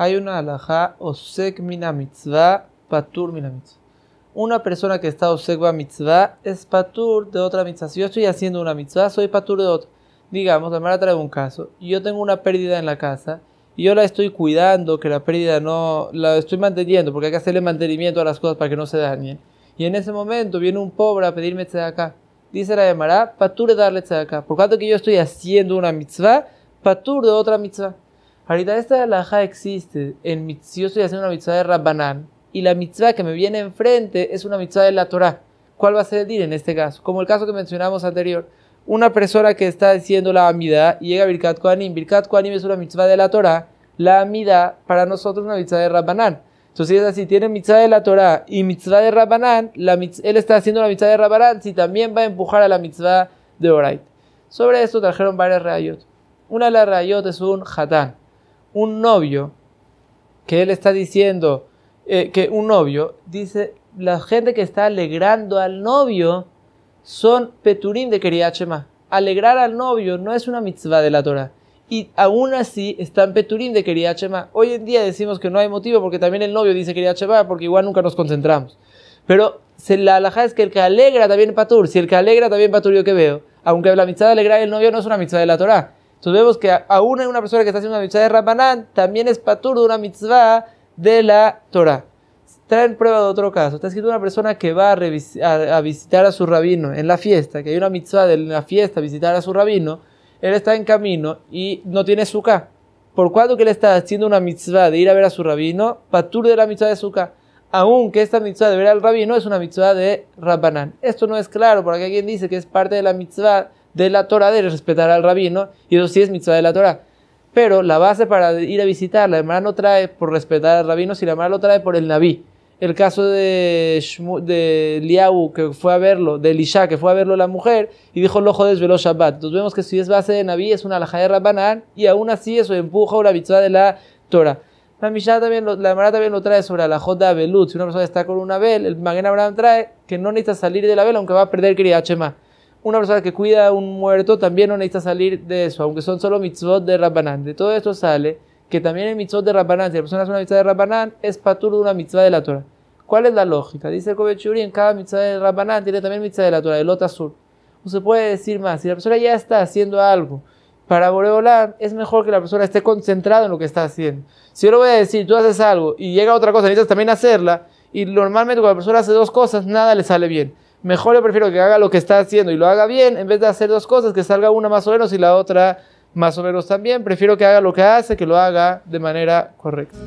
Hay una alajá, osek mina mitzvah, patur mina mitzvah. Una persona que está osek va mitzvah es patur de otra mitzvah. Si yo estoy haciendo una mitzvah, soy patur de otra. Digamos, la a trae un caso, yo tengo una pérdida en la casa, y yo la estoy cuidando, que la pérdida no, la estoy manteniendo, porque hay que hacerle mantenimiento a las cosas para que no se dañen. Y en ese momento viene un pobre a pedirme acá. Dice la Gemara, patur de darle acá. Por cuanto que yo estoy haciendo una mitzvah, patur de otra mitzvah. Ahorita esta alhaja existe en si yo estoy haciendo una mitzvah de Rabbanán y la mitzvah que me viene enfrente es una mitzvah de la Torah. ¿Cuál va a ser el dir en este caso? Como el caso que mencionamos anterior. Una persona que está diciendo la amida llega a Birkat Kohanim. Birkat Kohanim es una mitzvah de la Torah. La amida para nosotros es una mitzvah de Rabbanán. Entonces, si es tiene mitzvah de la Torah y mitzvah de Rabbanán, él está haciendo la mitzvah de Rabbanán, si también va a empujar a la mitzvah de Orait. Sobre esto trajeron varias rayot. Una de las rayot es un hatán un novio, que él está diciendo, eh, que un novio, dice, la gente que está alegrando al novio son peturín de Keriachema. Alegrar al novio no es una mitzvah de la Torah. Y aún así están peturín de Keriachema. Hoy en día decimos que no hay motivo porque también el novio dice Keriachema porque igual nunca nos concentramos. Pero la alhaja es que el que alegra también patur. Si el que alegra también patur yo que veo. Aunque la mitzvah de alegrar al novio no es una mitzvah de la Torah. Entonces vemos que aún hay una persona que está haciendo una mitzvah de Rabbanán, también es patur de una mitzvah de la Torah. Traen prueba de otro caso. Está escrito una persona que va a, visitar a su rabino en la fiesta, que hay una mitzvah de la fiesta, visitar a su rabino. Él está en camino y no tiene suka. Por cuanto que él está haciendo una mitzvah de ir a ver a su rabino, patur de la mitzvah de suka. Aunque esta mitzvah de ver al rabino es una mitzvah de Rabbanán. Esto no es claro, porque alguien dice que es parte de la mitzvah de la Torah de respetar al rabino, y eso sí es mitzvah de la Torah. Pero la base para ir a visitar, la hermana no trae por respetar al rabino, si la hermana lo trae por el Naví. El caso de, de Liau, que fue a verlo, de Elisha, que fue a verlo la mujer, y dijo, lo jodes velo Shabbat. Entonces vemos que si es base de Naví, es una alhaja de Rabbanán, y aún así eso empuja una mitzvah de la Torah. La Mishnah también, la hermana también lo trae sobre la Jota Belut. Si una persona está con una Bel, el Maguen Abraham trae que no necesita salir de la vela aunque va a perder Kriyat una persona que cuida a un muerto también no necesita salir de eso, aunque son solo mitzvot de Rabbanán. De todo esto sale que también el mitzvot de Rabbanán, si la persona hace una mitzvah de Rabbanán, es patur de una mitzvah de la Torah. ¿Cuál es la lógica? Dice el Kovechuri, en cada mitzvah de Rabbanán tiene también mitzvah de la Torah, el Azul. No se puede decir más. Si la persona ya está haciendo algo para Boreolam, es mejor que la persona esté concentrada en lo que está haciendo. Si yo le voy a decir, tú haces algo y llega otra cosa, necesitas también hacerla, y normalmente cuando la persona hace dos cosas, nada le sale bien mejor yo prefiero que haga lo que está haciendo y lo haga bien, en vez de hacer dos cosas, que salga una más o menos y la otra más o menos también. Prefiero que haga lo que hace, que lo haga de manera correcta.